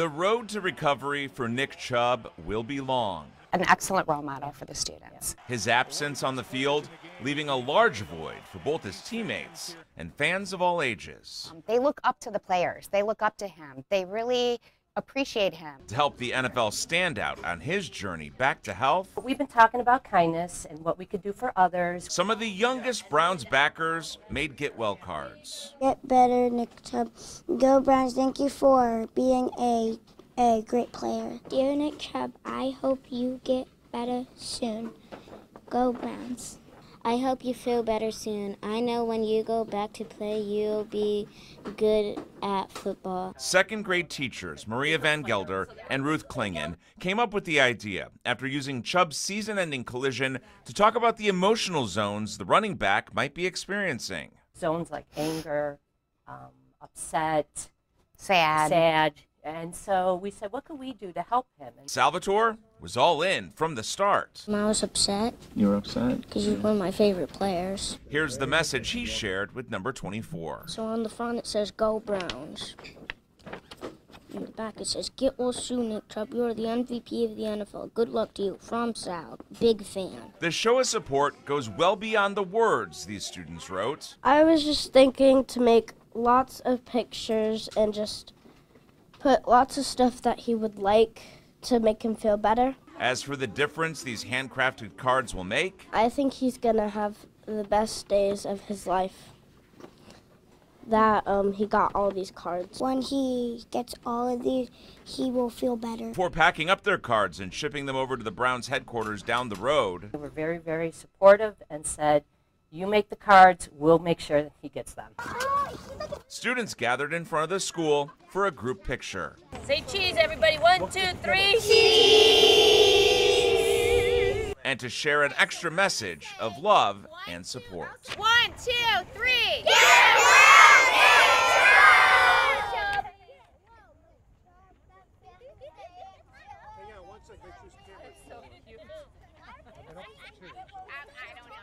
The road to recovery for Nick Chubb will be long. An excellent role model for the students. His absence on the field leaving a large void for both his teammates and fans of all ages. Um, they look up to the players, they look up to him. They really appreciate him. To help the NFL stand out on his journey back to health, We've been talking about kindness and what we could do for others. some of the youngest Browns backers made get well cards. Get better, Nick Chubb. Go Browns. Thank you for being a a great player. Dear Nick Chubb, I hope you get better soon. Go Browns. I hope you feel better soon. I know when you go back to play, you'll be good at football. Second grade teachers Maria Van Gelder and Ruth Klingen came up with the idea after using Chubb's season ending collision to talk about the emotional zones the running back might be experiencing. Zones like anger, um, upset, Sad. sad. And so we said, what can we do to help him? And Salvatore was all in from the start. I was upset You were upset? because you're one of my favorite players. Here's the message he shared with number 24. So on the front it says Go Browns. In the back it says Get well soon, Nick Chubb. You're the MVP of the NFL. Good luck to you. From Sal. Big fan. The show of support goes well beyond the words these students wrote. I was just thinking to make lots of pictures and just put lots of stuff that he would like to make him feel better. As for the difference these handcrafted cards will make, I think he's gonna have the best days of his life. That um, he got all these cards. When he gets all of these, he will feel better. before packing up their cards and shipping them over to the Browns headquarters down the road, they were very, very supportive and said, you make the cards, we'll make sure that he gets them. students gathered in front of the school for a group picture. Say cheese, everybody. One, two, three. Cheese! and to share an extra message of love and support. One, two, three. I don't know.